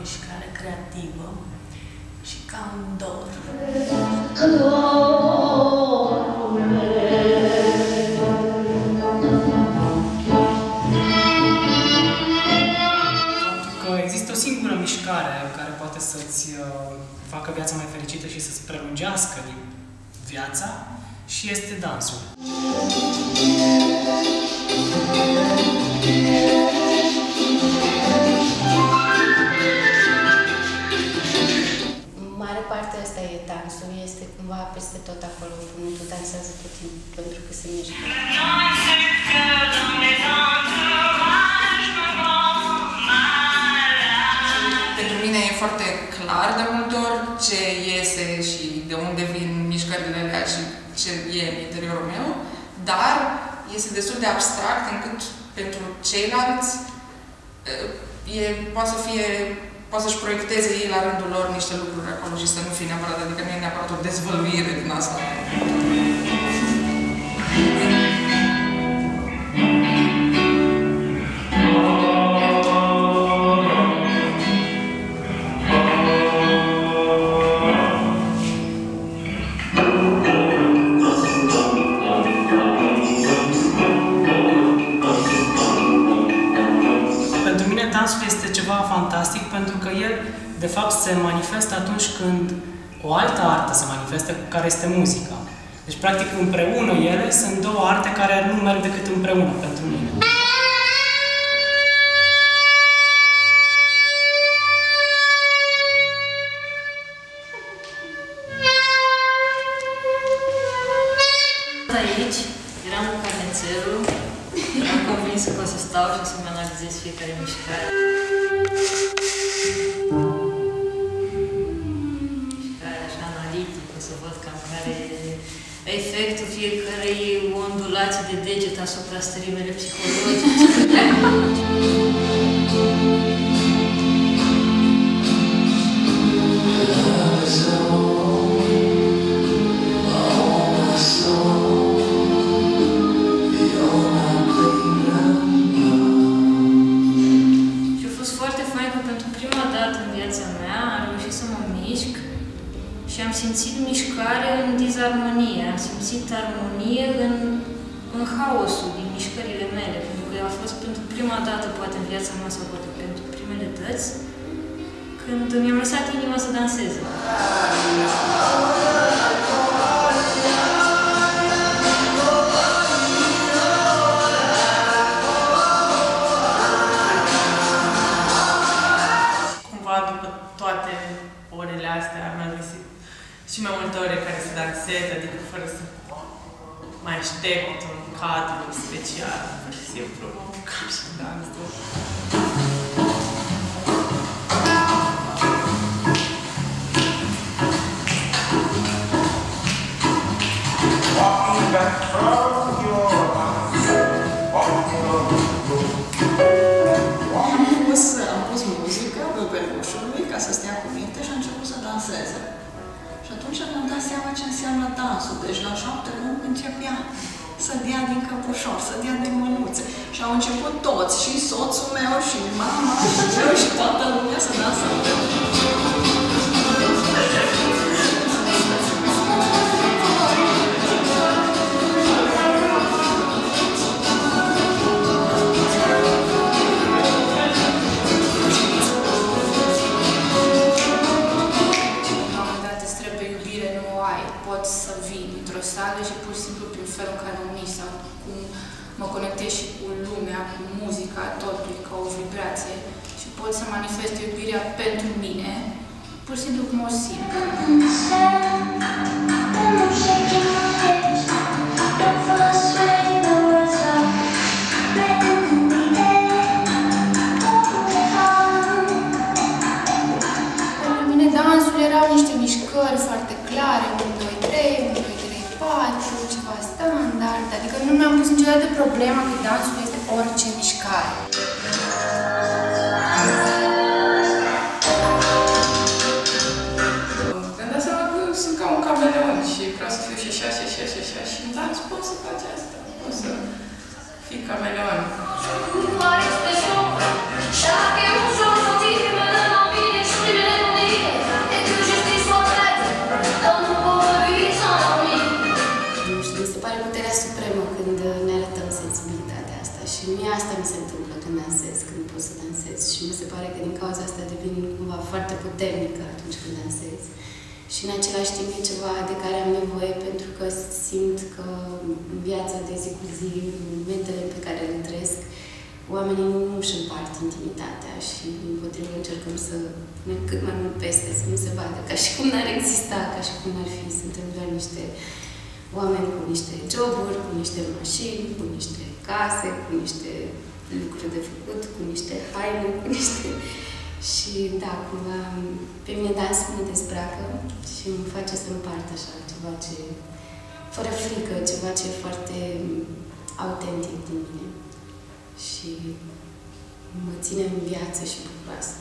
mișcare creativă și ca un dor. că există o singură mișcare care poate să-ți uh, facă viața mai fericită și să-ți prelungească din viața și este dansul. Mare foarte clar de multe ori ce iese și de unde vin mișcările alea și ce e în interiorul meu, dar este destul de abstract încât pentru ceilalți e, poate să fie poate să-și proiecteze ei la rândul lor niște lucruri acolo și să nu fie neapărat, adică nu e neapărat o dezvăluire din asta. Dansul este ceva fantastic pentru că el, de fapt, se manifestă atunci când o altă artă se manifestă, care este muzica. Deci, practic, împreună ele sunt două arte care nu merg decât împreună pentru mine. Aici eram cu carnețelul, eram convinsă că o să stau și o să-mi analizez fiecare mișcare. Mișcare așa analitic, o să văd cam care e efectul fiecărei ondulații de deget asupra stării mele psihologice. Mișcare în dizarmonie, am simțit armonie în, în haosul din mișcările mele, pentru că a fost pentru prima dată, poate în viața mea sau poate pentru primele dăți, când mi-am lăsat inima să danseze. cumva după toate orele astea mi-am găsit și mai multe ore care să dansez, adică fără să mai aștept un cadru special, pur și simplu, ca și dansul. Walking back from your walking on Am pus, am pus muzică bebelușului ca să stea cu minte și a început să danseze. Și atunci mi-am dat seama ce înseamnă dansul. Deci la șapte luni începea să dea din căpușor, să dea din mânuțe. Și au început toți, și soțul meu, și mama, și eu, și toată lumea să danseze. Pot să manifest iubirea pentru mine, pur și simplu cum o simt. Pentru mine dansul erau niște mișcări foarte clare, 1, 2, 3, 1, 2, 3, 4, ceva standard, adică nu mi-am pus niciodată problema că dansul este orice mișcare. aceasta. O să fii cameleon. Dacă eu sunt o tine, mă dă la mine și e tu și știi mă trece, mi se pare uh, asta mi se întâmplă când dansez, când pot să dansez și mi se pare că din cauza asta devin cumva foarte puternică atunci când dansez. Și în același timp e ceva de care am nevoie pentru că simt că în viața de zi cu zi, în momentele pe care le trăiesc, oamenii nu își împart intimitatea și împotriva încercăm să punem cât mai mult peste, să nu se vadă, ca și cum n-ar exista, ca și cum n-ar fi. Suntem doar niște oameni cu niște joburi, cu niște mașini, cu niște case, cu niște lucruri de făcut, cu niște haine, cu niște... Și da, cumva, pe mine dansul mă dezbracă și mă face să împart așa ceva ce, fără frică, ceva ce e foarte autentic din mine. Și mă ține în viață și bucuroasă